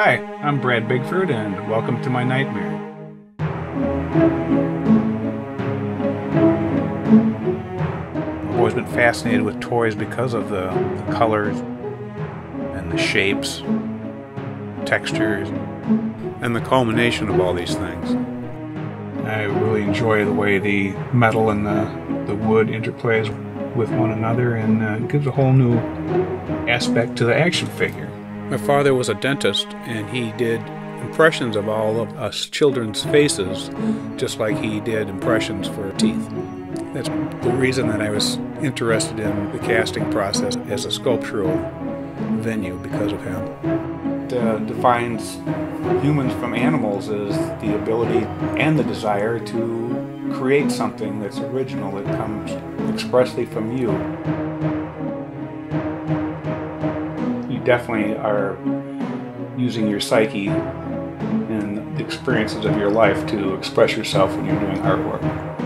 Hi, I'm Brad Bigford, and welcome to my nightmare. I've always been fascinated with toys because of the, the colors and the shapes, textures, and the culmination of all these things. I really enjoy the way the metal and the, the wood interplays with one another and uh, gives a whole new aspect to the action figure. My father was a dentist and he did impressions of all of us children's faces just like he did impressions for teeth. That's the reason that I was interested in the casting process as a sculptural venue because of him. Uh, defines humans from animals is the ability and the desire to create something that's original that comes expressly from you. Definitely are using your psyche and the experiences of your life to express yourself when you're doing artwork.